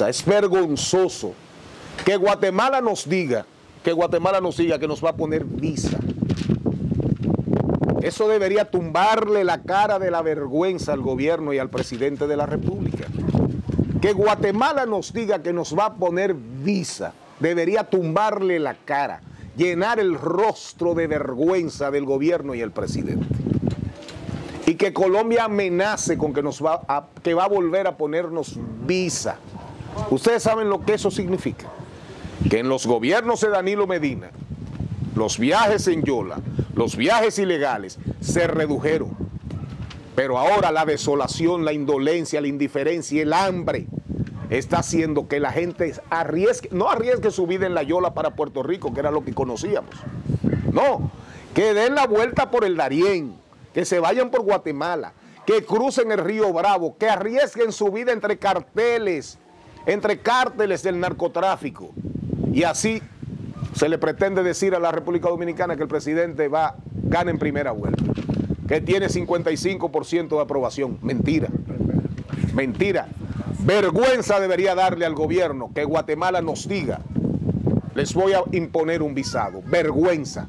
es vergonzoso que Guatemala nos diga, que Guatemala nos diga que nos va a poner visa. Eso debería tumbarle la cara de la vergüenza al gobierno y al presidente de la República. Que Guatemala nos diga que nos va a poner visa, debería tumbarle la cara, llenar el rostro de vergüenza del gobierno y el presidente. Y que Colombia amenace con que, nos va que va a volver a ponernos visa. Ustedes saben lo que eso significa. Que en los gobiernos de Danilo Medina, los viajes en Yola, los viajes ilegales se redujeron. Pero ahora la desolación, la indolencia, la indiferencia y el hambre está haciendo que la gente arriesgue, no arriesgue su vida en la Yola para Puerto Rico, que era lo que conocíamos. No, que den la vuelta por el Darién, que se vayan por Guatemala, que crucen el río Bravo, que arriesguen su vida entre carteles, entre cárteles del narcotráfico. Y así se le pretende decir a la República Dominicana que el presidente va, gana en primera vuelta, que tiene 55% de aprobación. Mentira, mentira. Vergüenza debería darle al gobierno que Guatemala nos diga, les voy a imponer un visado. Vergüenza.